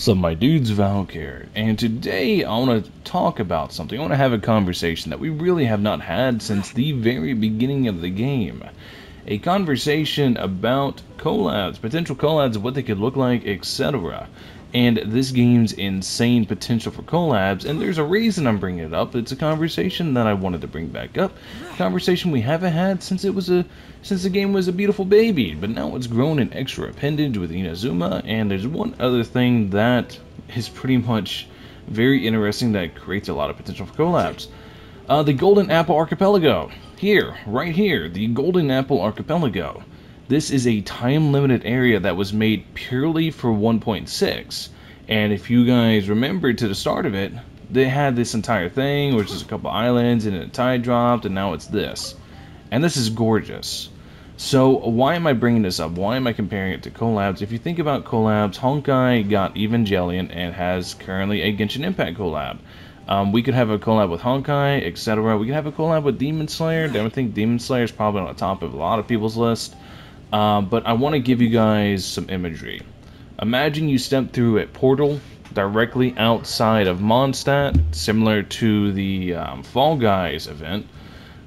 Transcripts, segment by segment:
So my dude's Valkyr, and today I want to talk about something. I want to have a conversation that we really have not had since the very beginning of the game. A conversation about collabs, potential collabs, what they could look like, etc and this game's insane potential for collabs, and there's a reason I'm bringing it up. It's a conversation that I wanted to bring back up, conversation we haven't had since it was a since the game was a beautiful baby, but now it's grown an extra appendage with Inazuma, and there's one other thing that is pretty much very interesting that creates a lot of potential for collabs. Uh, the Golden Apple Archipelago. Here, right here, the Golden Apple Archipelago. This is a time limited area that was made purely for 1.6. And if you guys remember to the start of it, they had this entire thing, which is a couple islands, and a tide dropped, and now it's this. And this is gorgeous. So why am I bringing this up? Why am I comparing it to collabs? If you think about collabs, Honkai got Evangelion and has currently a Genshin Impact collab. Um, we could have a collab with Honkai, etc. We could have a collab with Demon Slayer. I think Demon Slayer is probably on the top of a lot of people's list. Uh, but I want to give you guys some imagery. Imagine you step through a portal directly outside of Mondstadt, similar to the um, Fall Guys event.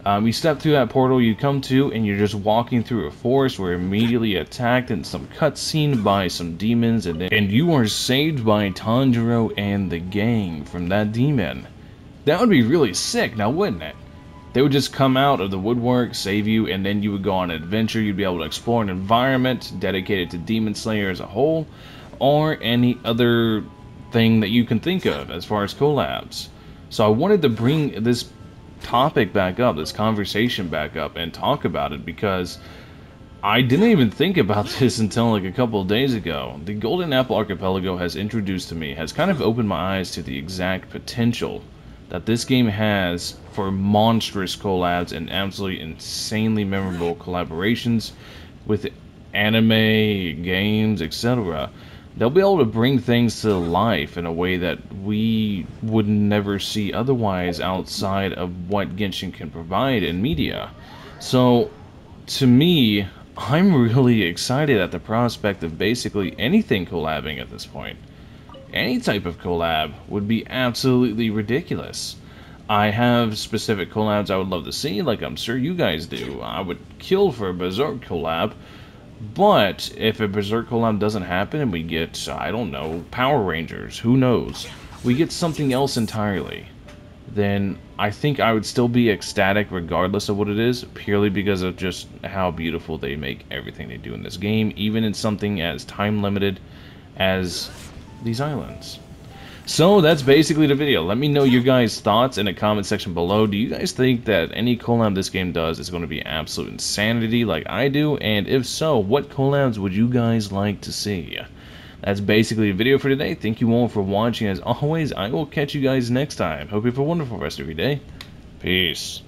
Um, you step through that portal, you come to, and you're just walking through a forest where immediately attacked in some cutscene by some demons, and, and you are saved by Tanjiro and the gang from that demon. That would be really sick, now wouldn't it? They would just come out of the woodwork, save you, and then you would go on an adventure. You'd be able to explore an environment dedicated to Demon Slayer as a whole, or any other thing that you can think of as far as collabs. So I wanted to bring this topic back up, this conversation back up, and talk about it because I didn't even think about this until like a couple of days ago. The Golden Apple Archipelago has introduced to me, has kind of opened my eyes to the exact potential that this game has for monstrous collabs and absolutely insanely memorable collaborations with anime, games, etc. They'll be able to bring things to life in a way that we would never see otherwise outside of what Genshin can provide in media. So, to me, I'm really excited at the prospect of basically anything collabing at this point any type of collab would be absolutely ridiculous. I have specific collabs I would love to see, like I'm sure you guys do. I would kill for a Berserk collab, but if a Berserk collab doesn't happen and we get, I don't know, Power Rangers, who knows, we get something else entirely, then I think I would still be ecstatic regardless of what it is, purely because of just how beautiful they make everything they do in this game, even in something as time limited as these islands. So that's basically the video. Let me know your guys' thoughts in the comment section below. Do you guys think that any collab this game does is going to be absolute insanity like I do? And if so, what collabs would you guys like to see? That's basically the video for today. Thank you all for watching. As always, I will catch you guys next time. Hope you have a wonderful rest of your day. Peace.